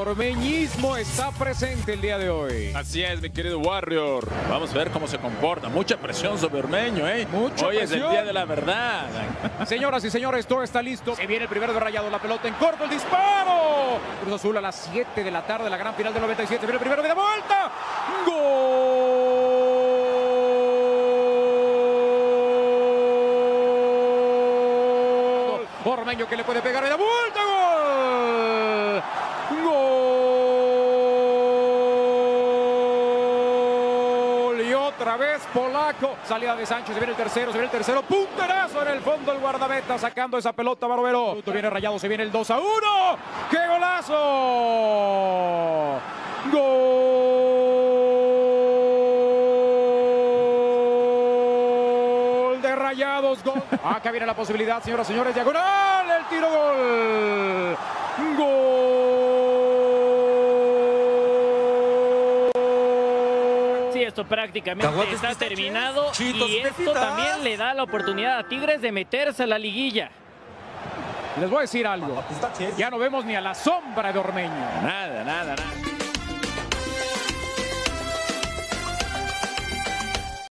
ormeñismo está presente el día de hoy. Así es, mi querido Warrior. Vamos a ver cómo se comporta. Mucha presión sobre Ormeño, ¿eh? Mucha Hoy es el día de la verdad. Señoras y señores, todo está listo. Se viene el primero de rayado, la pelota en corto, el disparo. Cruz Azul a las 7 de la tarde, la gran final del 97. Viene el primero, de vuelta. Gol. Ormeño que le puede pegar y de otra vez Polaco. Salida de Sánchez. Se viene el tercero. Se viene el tercero. Punterazo en el fondo. El guardameta sacando esa pelota. Barovero. Viene rayado. Se viene el 2 a 1. ¡Qué golazo! Gol de rayados. Gol. Acá viene la posibilidad, señoras y señores. Diagonal. El tiro gol. Gol. Sí, esto prácticamente está terminado y esto también le da la oportunidad a Tigres de meterse a la liguilla. Les voy a decir algo. Ya no vemos ni a la sombra de Ormeño. Nada, nada.